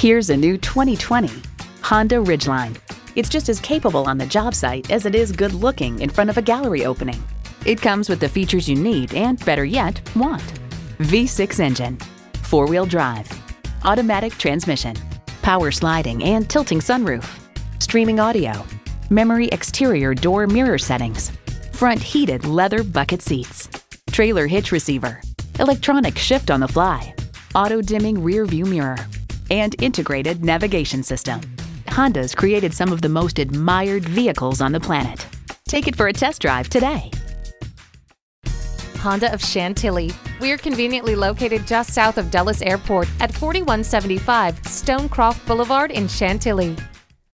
Here's a new 2020 Honda Ridgeline. It's just as capable on the job site as it is good looking in front of a gallery opening. It comes with the features you need and, better yet, want. V6 engine, four wheel drive, automatic transmission, power sliding and tilting sunroof, streaming audio, memory exterior door mirror settings, front heated leather bucket seats, trailer hitch receiver, electronic shift on the fly, auto dimming rear view mirror, and integrated navigation system. Honda's created some of the most admired vehicles on the planet. Take it for a test drive today. Honda of Chantilly. We are conveniently located just south of Dulles Airport at 4175 Stonecroft Boulevard in Chantilly.